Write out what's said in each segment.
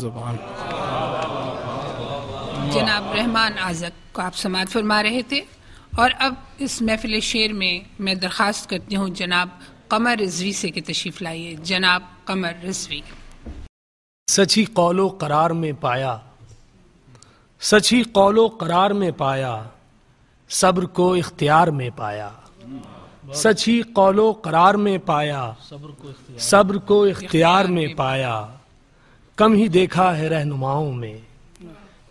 ज़ुबान। जनाब रहमान आजक को आप समात फरमा रहे थे और अब इस महफिल शेर में मैं दरख्वास्त करती हूँ जनाब कमर रिजवी से कि तशरीफ़ लाइए। जनाब कमर रिजवी। सची कौलो करार में पाया सची कौलो करार में पाया सब्र को इख्तियार में पाया सची कौलो करार में पाया सब्र को इख्तियार में पाया। कम ही देखा है रहनुमाओं में।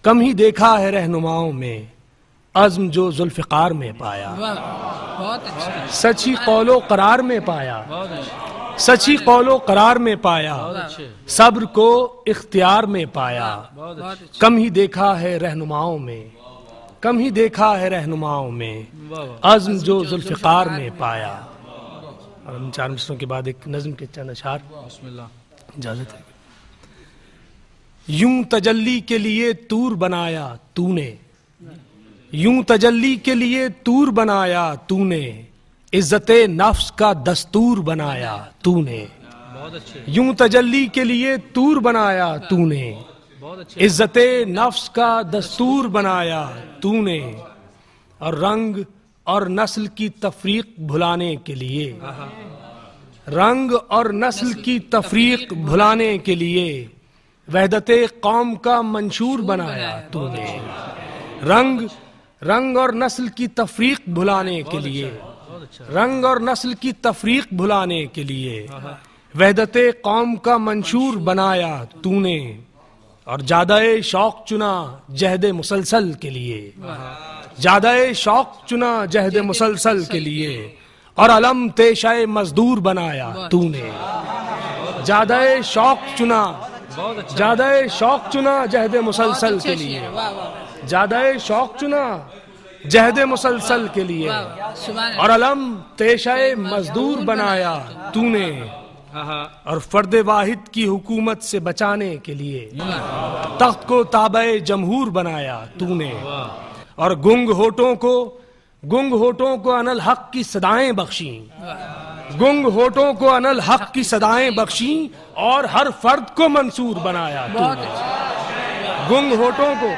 कम ही देखा है रहनुमाओं में अज़्म जो जुल्फ़िकार में पाया। अच्छा। सची कौलो करार में पाया। सची कौलो करार में पाया। सब्र को इख्तियार में पाया। अच्छा। कम ही देखा है रहनुमाओं में। कम ही देखा है रहनुमाओं में अज़्म जो जुल्फ़िकार में पाया। और हम चार मिसरों के बाद एक नज्म के चंद अशार। इजाज़त है। यूँ तजल्ली के लिए तूर बनाया तूने। यूँ तजल्ली के लिए तूर बनाया तूने। इज़्ज़त नफ्स का दस्तूर बनाया तूने। यूँ तजल्ली के लिए तूर बनाया तूने। इज़्ज़त नफ्स का दस्तूर बनाया तूने। और रंग और नस्ल की तफरीक भुलाने के लिए। रंग और नस्ल की तफरीक भुलाने के लिए। वहदत कौम का मंशूर बनाया तूने। रंग रंग और नस्ल की तफरीक भुलाने के लिए। रंग और नस्ल की तफरीक भुलाने के लिए। वहदत कौम का मंशूर बनाया तूने। और ज़्यादा शौक चुना जहद मुसलसल के लिए। ज़्यादा शौक चुना जहद मुसलसल के लिए। और अलम तेशाए मजदूर बनाया तूने। ज़्यादा शौक चुना ज़्यादा शौक चुना जहद मुसलसल के लिए। ज़्यादा शौक चुना जहद मुसलसल के लिए। और अलम तेशाए मजदूर बनाया तूने। और फर्द वाहिद की हुकूमत से बचाने के लिए। तख्त को ताबे जमहूर बनाया तूने। और गुंग होठों को गुंग होठों को अनल हक की सदाएँ बख्शी। गुंग होठों को अनल हक की सदाएँ बख्शी और हर फर्द को मंसूर बनाया अच्छा। गुंग होठों को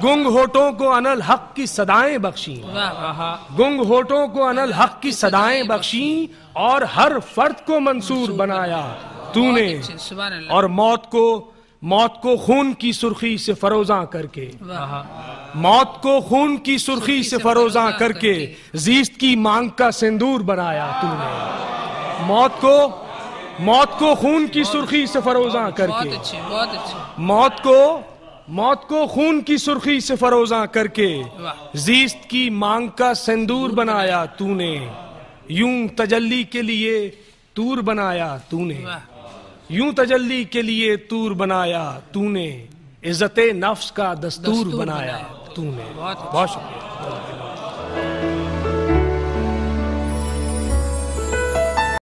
गुंग होठों को अनल हक की सदाएँ बख्शी। गुंग होठों को अनल हक की सदाएँ बख्शी और हर फर्द को मंसूर बनाया तूने। और मौत को मौत को खून की सुर्खी से फरोजा करके। वाह। मौत को खून की सुर्खी से फरोजा करके जीत की मांग का सिंदूर बनाया तूने। मौत को मौत को खून की सुर्खी से फरोजा करके। मौत को मौत को खून की सुर्खी से फरोजा करके जीत की मांग का सिंदूर बनाया तूने। यूँ तजल्ली के लिए तूर बनाया तूने। यूँ तजल्ली के लिए तूर बनाया तूने। इज़्ज़त नफ्स का दस्तूर बनाया। तूने बहुत अच्छा। बहुत शुक्रिया